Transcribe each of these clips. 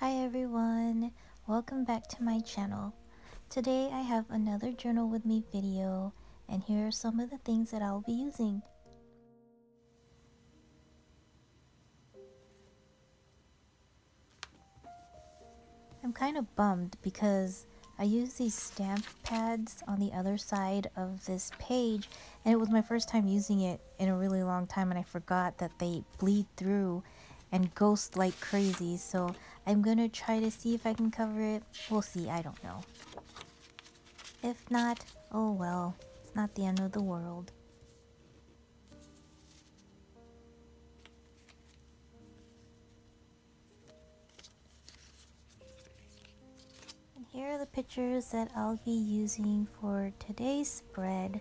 Hi everyone, welcome back to my channel. Today I have another journal with me video and here are some of the things that I'll be using. I'm kind of bummed because I used these stamp pads on the other side of this page and it was my first time using it in a really long time and I forgot that they bleed through and ghost like crazy so I'm gonna try to see if I can cover it. We'll see, I don't know. If not, oh well, it's not the end of the world. And here are the pictures that I'll be using for today's spread.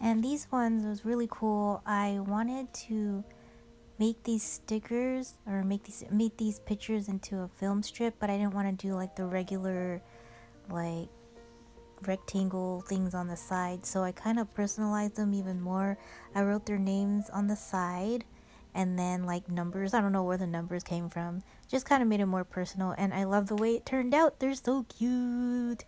And these ones was really cool. I wanted to make these stickers or make these make these pictures into a film strip but I didn't want to do like the regular like rectangle things on the side so I kind of personalized them even more. I wrote their names on the side and then like numbers I don't know where the numbers came from just kind of made it more personal and I love the way it turned out they're so cute.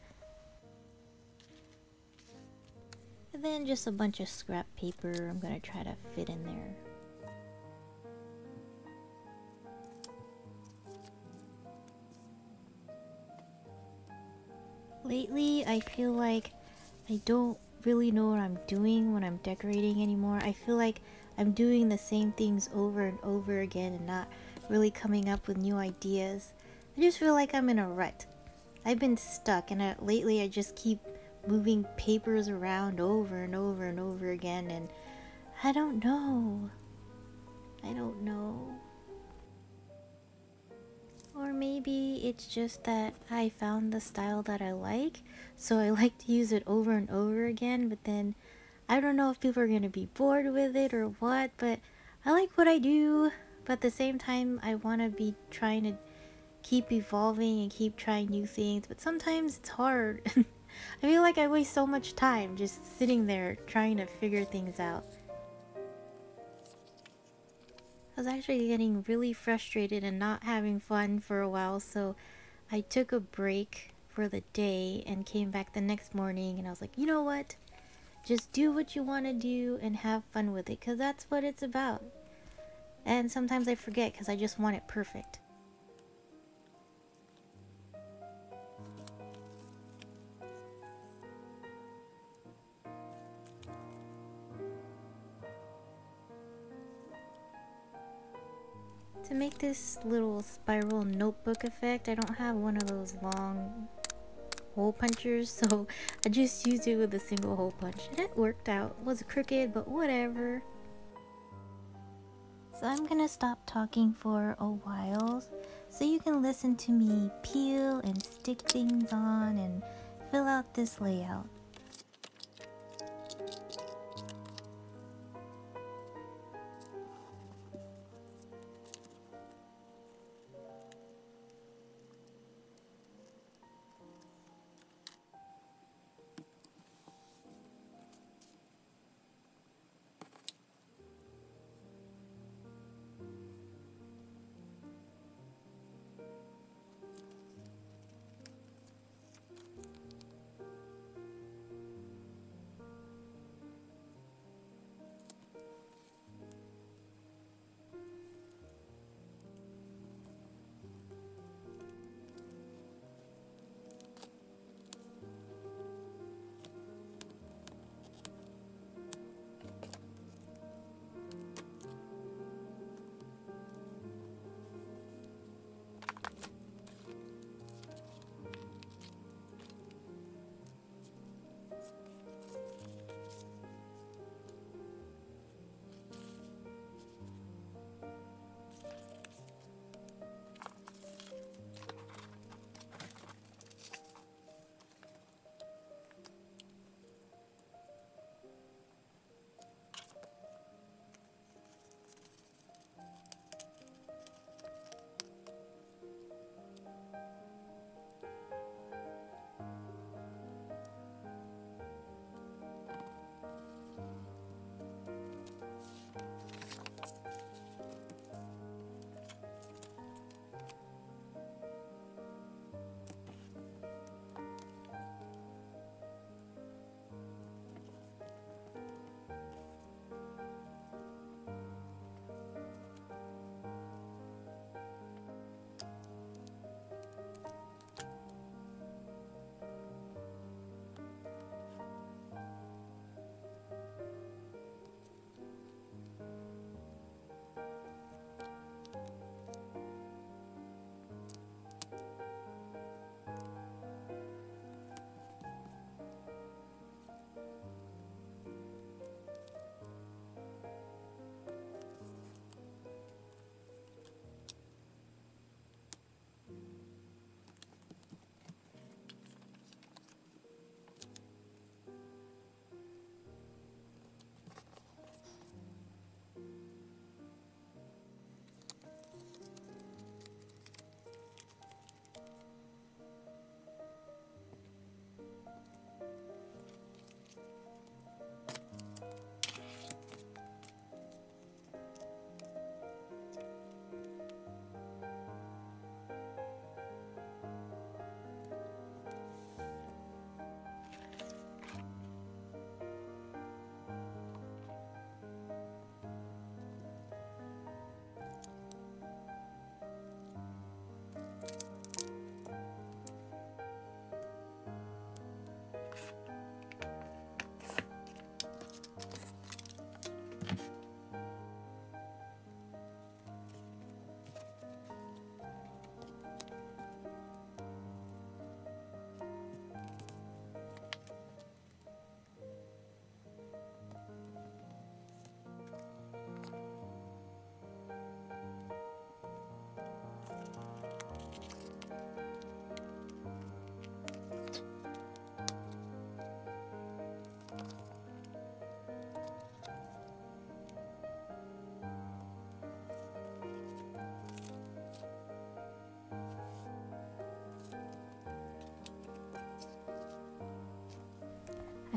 And then just a bunch of scrap paper I'm gonna try to fit in there Lately, I feel like I don't really know what I'm doing when I'm decorating anymore. I feel like I'm doing the same things over and over again and not really coming up with new ideas. I just feel like I'm in a rut. I've been stuck and I, lately I just keep moving papers around over and over and over again and I don't know. I don't know. Maybe it's just that I found the style that I like, so I like to use it over and over again, but then I don't know if people are to be bored with it or what, but I like what I do, but at the same time I want to be trying to keep evolving and keep trying new things, but sometimes it's hard. I feel like I waste so much time just sitting there trying to figure things out. I was actually getting really frustrated and not having fun for a while, so I took a break for the day and came back the next morning and I was like, you know what? Just do what you want to do and have fun with it because that's what it's about. And sometimes I forget because I just want it perfect. To make this little spiral notebook effect, I don't have one of those long hole punchers, so I just used it with a single hole punch. And it worked out. It was crooked, but whatever. So I'm gonna stop talking for a while so you can listen to me peel and stick things on and fill out this layout.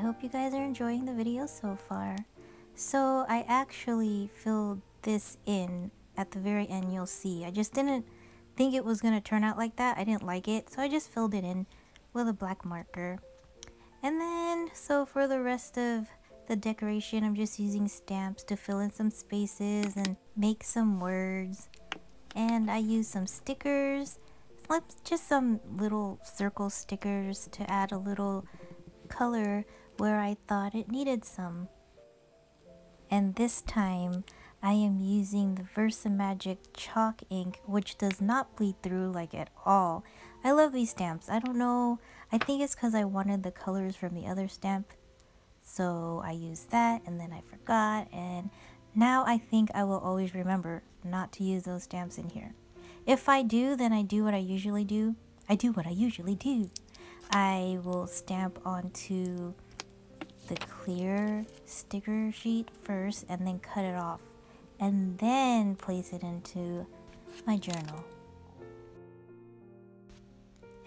Hope you guys are enjoying the video so far. So I actually filled this in at the very end you'll see. I just didn't think it was going to turn out like that. I didn't like it so I just filled it in with a black marker. And then so for the rest of the decoration I'm just using stamps to fill in some spaces and make some words. And I use some stickers just some little circle stickers to add a little color where I thought it needed some. And this time I am using the Versamagic chalk ink which does not bleed through like at all. I love these stamps. I don't know. I think it's because I wanted the colors from the other stamp. So I used that and then I forgot and now I think I will always remember not to use those stamps in here. If I do, then I do what I usually do. I do what I usually do. I will stamp onto the clear sticker sheet first and then cut it off and then place it into my journal.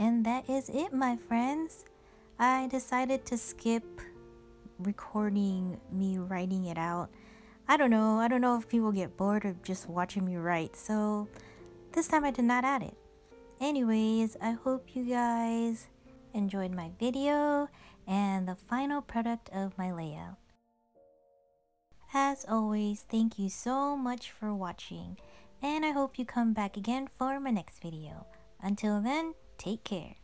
And that is it, my friends. I decided to skip recording me writing it out. I don't know. I don't know if people get bored of just watching me write. So this time I did not add it. Anyways, I hope you guys enjoyed my video and the final product of my layout. As always, thank you so much for watching and I hope you come back again for my next video. Until then, take care.